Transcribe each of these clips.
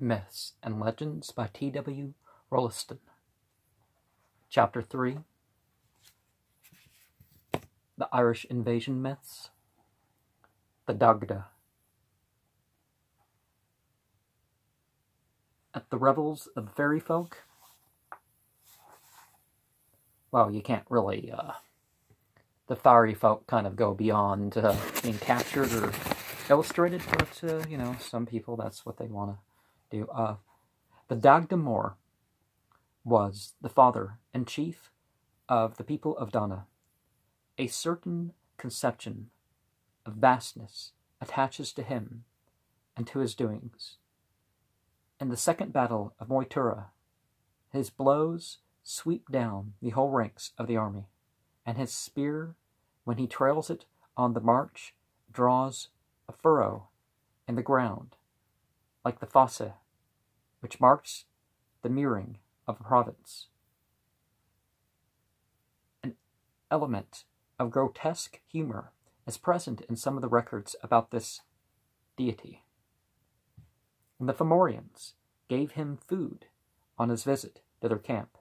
Myths and Legends by T.W. Rolleston. Chapter 3 The Irish Invasion Myths. The Dagda. At the revels of fairy folk. Well, you can't really, uh, the fairy folk kind of go beyond uh, being captured or illustrated, but, uh, you know, some people, that's what they want to do. Uh, the Dagda Mór was the father and chief of the people of Dana. A certain conception of vastness attaches to him and to his doings. In the second battle of Moytura, his blows sweep down the whole ranks of the army, and his spear, when he trails it on the march, draws a furrow in the ground, like the fosse, which marks the mirroring of a province. An element of grotesque humor is present in some of the records about this deity. And the Fomorians gave him food on his visit to their camp.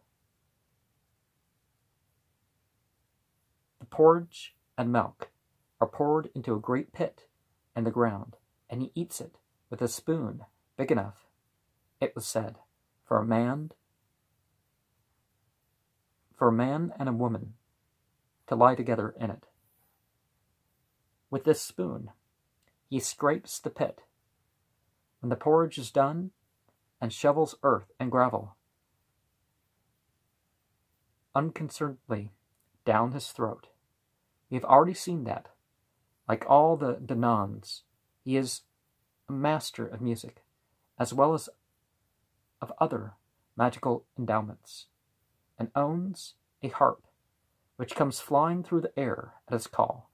The porridge and milk are poured into a great pit in the ground, and he eats it with a spoon big enough, it was said, for a man for a man and a woman to lie together in it. With this spoon, he scrapes the pit. When the porridge is done, and shovels earth and gravel unconcernedly down his throat. We have already seen that, like all the Danans, he is a master of music, as well as of other magical endowments, and owns a harp, which comes flying through the air at his call.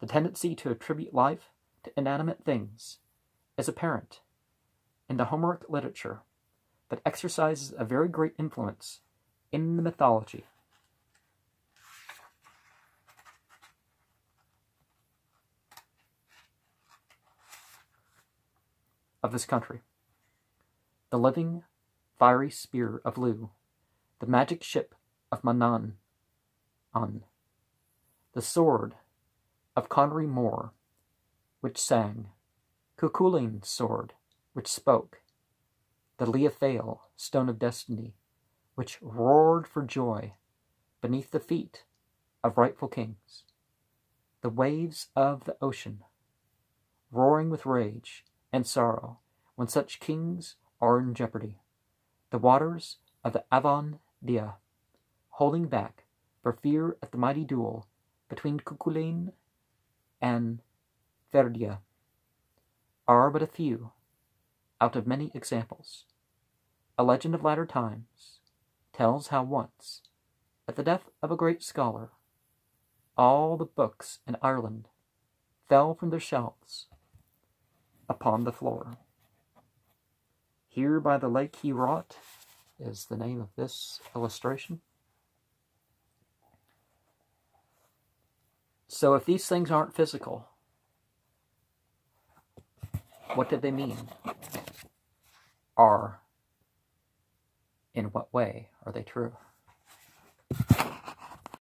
The tendency to attribute life to inanimate things is apparent in the Homeric literature, but exercises a very great influence in the mythology. of this country. The living, fiery spear of Lugh, the magic ship of Manan, An, the sword of Conary Mór, which sang, Cuchulainn sword, which spoke, the Lia Fail, stone of destiny, which roared for joy beneath the feet of rightful kings, the waves of the ocean, roaring with rage and sorrow when such kings are in jeopardy, the waters of the Avon Dia, holding back for fear at the mighty duel between Cuchulainn and Ferdia, are but a few out of many examples. A legend of latter times tells how once, at the death of a great scholar, all the books in Ireland fell from their shelves upon the floor. Here by the lake he wrought is the name of this illustration. So if these things aren't physical, what did they mean? Are, in what way are they true?